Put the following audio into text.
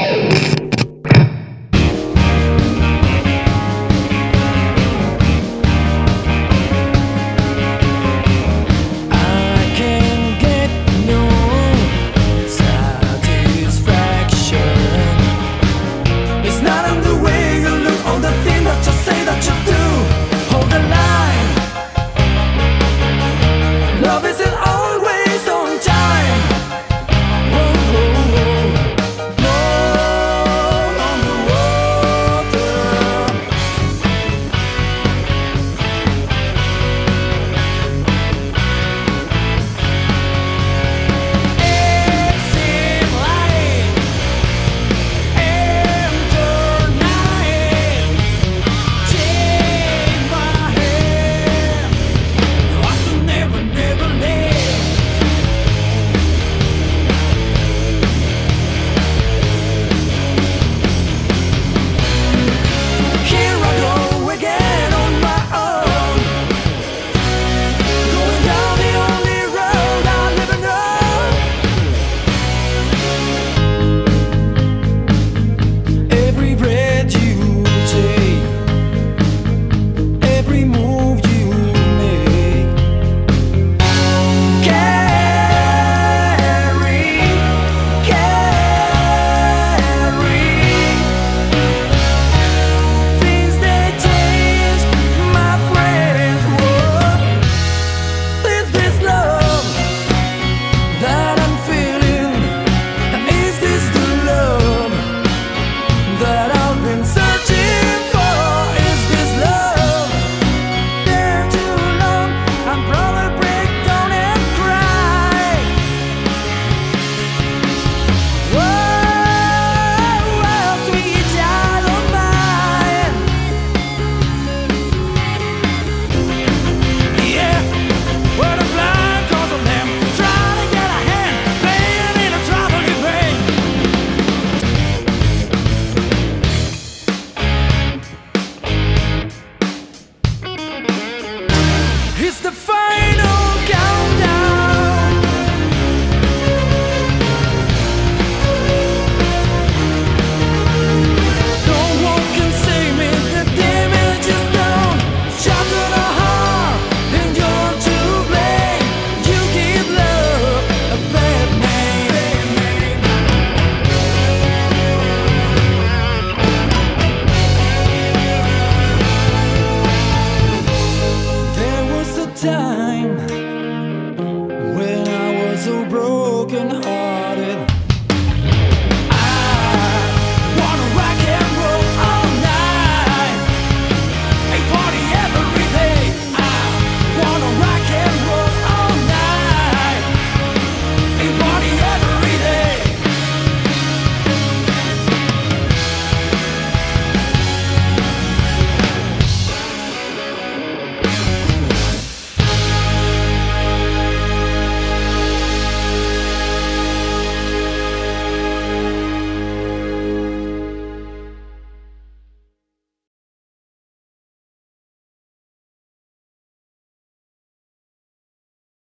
Woo!